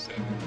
seven, six,